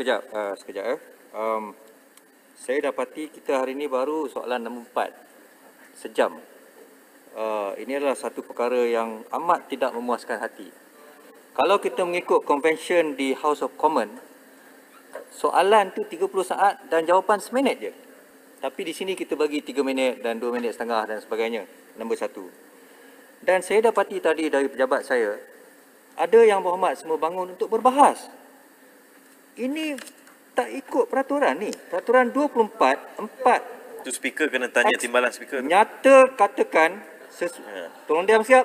sekejap, uh, sekejap eh. Um, saya dapati kita hari ini baru soalan nombor empat. Sejam. Uh, ini adalah satu perkara yang amat tidak memuaskan hati. Kalau kita mengikut convention di House of Commons, soalan tu 30 saat dan jawapan seminit je. Tapi di sini kita bagi 3 minit dan 2 minit setengah dan sebagainya. Nombor satu. Dan saya dapati tadi dari pejabat saya, ada yang berhormat semua bangun untuk berbahas. Ini tak ikut peraturan ni. Peraturan 24, 4, Tu speaker kena tanya Ex- timbalan speaker tu. nyata katakan, sesu- Ya. tolong diam siap.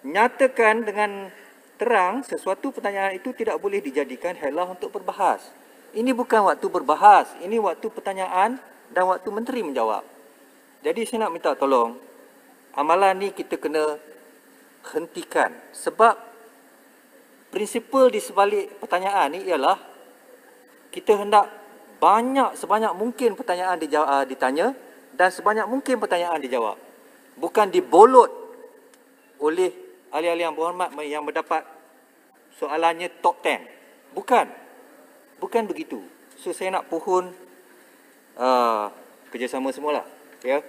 Nyatakan dengan terang sesuatu pertanyaan itu tidak boleh dijadikan helah untuk berbahas. Ini bukan waktu berbahas, ini waktu pertanyaan dan waktu menteri menjawab. Jadi saya nak minta tolong, amalan ni kita kena hentikan sebab prinsipal di sebalik pertanyaan ni ialah kita hendak banyak sebanyak mungkin pertanyaan uh, ditanya dan sebanyak mungkin pertanyaan dijawab. Bukan dibolot oleh ahli-ahli yang berhormat yang mendapat soalannya top 10. Bukan. Bukan begitu. So saya nak pohon uh, kerjasama semualah. Ya.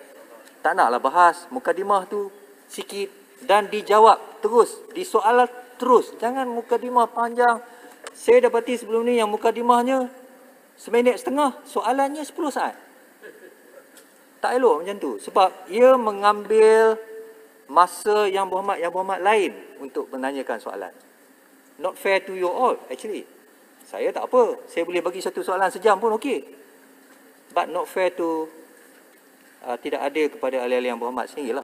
Tak naklah bahas mukadimah tu sikit dan dijawab terus, disoalan terus. Jangan mukadimah panjang. Saya dapati sebelum ni yang mukadimahnya seminit setengah, soalannya 10 saat. Tak elok macam tu. Sebab ia mengambil masa yang berhormat yang berhormat lain untuk menanyakan soalan. Not fair to you all actually. Saya tak apa. Saya boleh bagi satu soalan sejam pun okey. But not fair to uh, tidak ada kepada ahli-ahli yang berhormat sendiri lah.